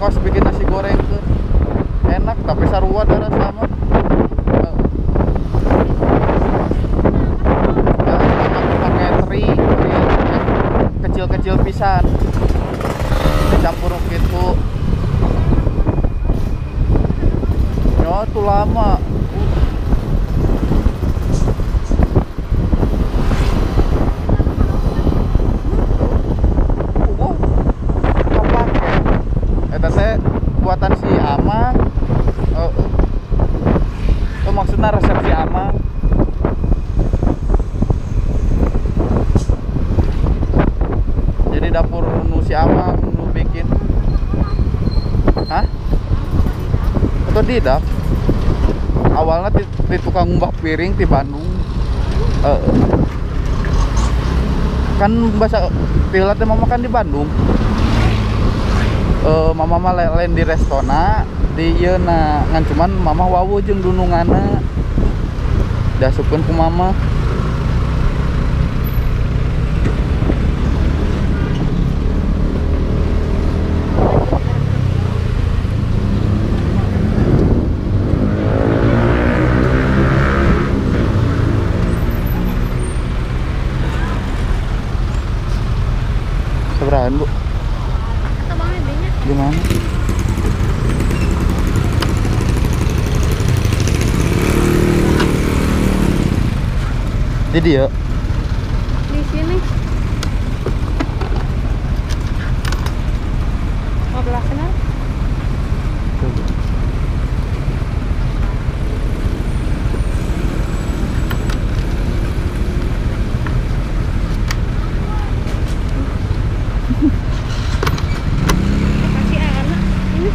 cost Jadi dapur nu si Amang nu bikin. Hah? Atau tidak? Awalnya di, di tukang ngumbah piring di Bandung. Eh, kan bahasa pilatnya mama kan di Bandung eh mama mah lain di restona di ieu na ngan cuman mama wawu jeung dunungana dasupkeun ku mama Di dia di sini. Mau belasan ah? Kasih anak ini.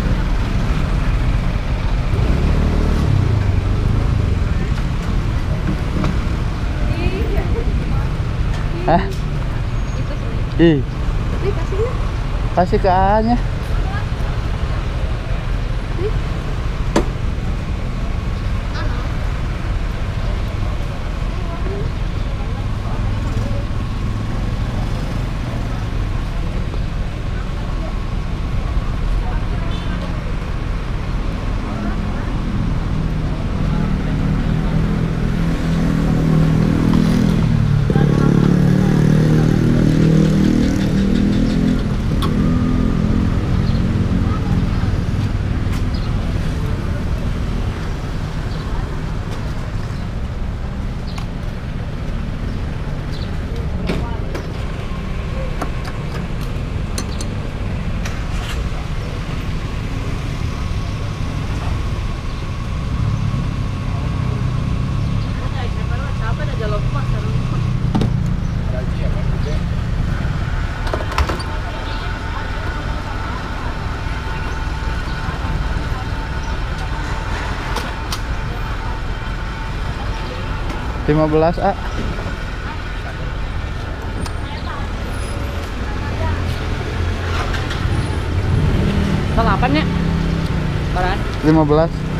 Hah? Kasihnya. kasih ke A-nya. 15 A Delapan ya? Baran? 15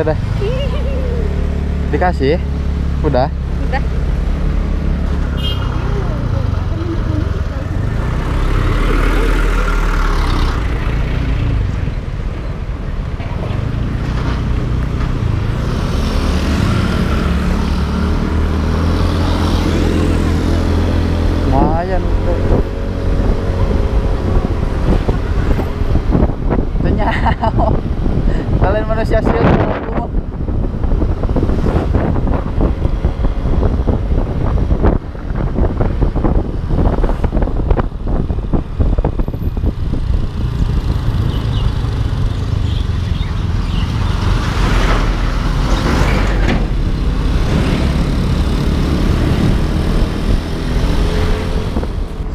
Udah dah. Dikasih. Udah.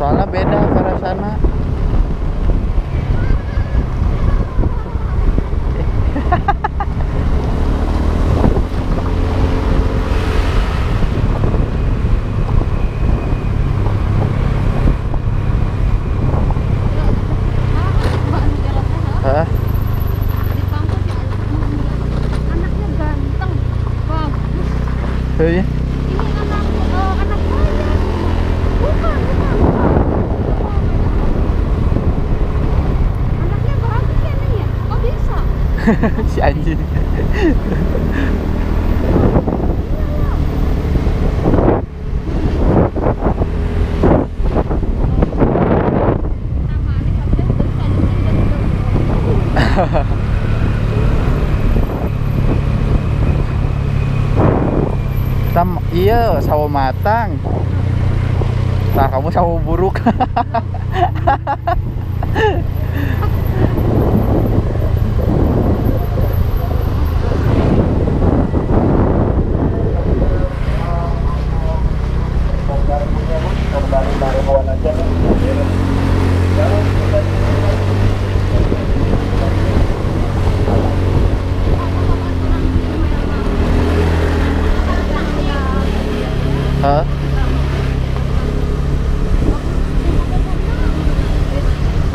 Soalnya beda ke sana si anjing. Tam iya sawo matang. Nah, kamu sawo buruk.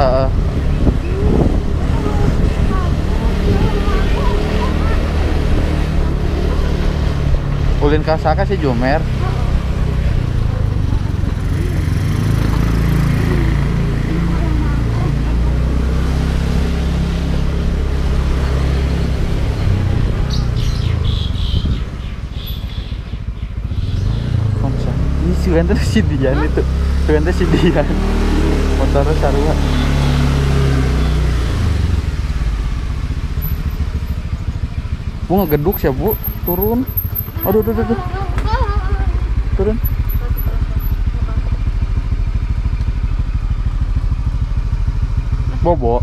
Heeh. Ulin kasaka sih Jomer. Komsa. Ini sugan tuh si Dian itu. Sugan tuh si Dian. Motornya sarua. Bu ngegeduk sih bu, turun. Aduh, aduh, aduh, turun. Bobo.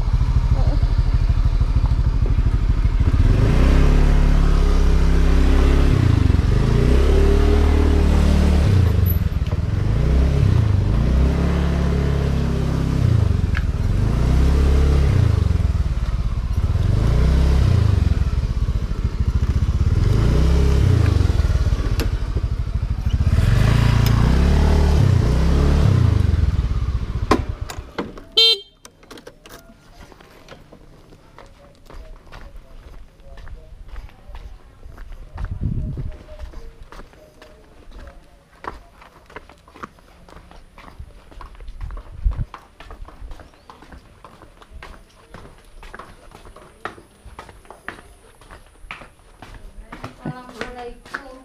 Assalamualaikum.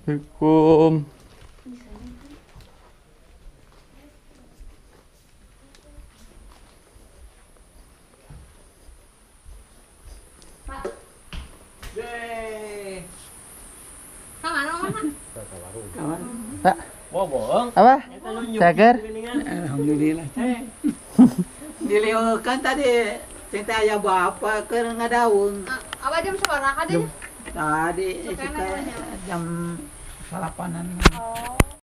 Assalamualaikum. Pak, Bobong. apa? Cager? Alhamdulillah. Diliukan tadi cinta ayah bapak ke ngadaun. Apa jam seberapa tadi? Tadi Sukanya suka namanya? jam salapanan. Oh.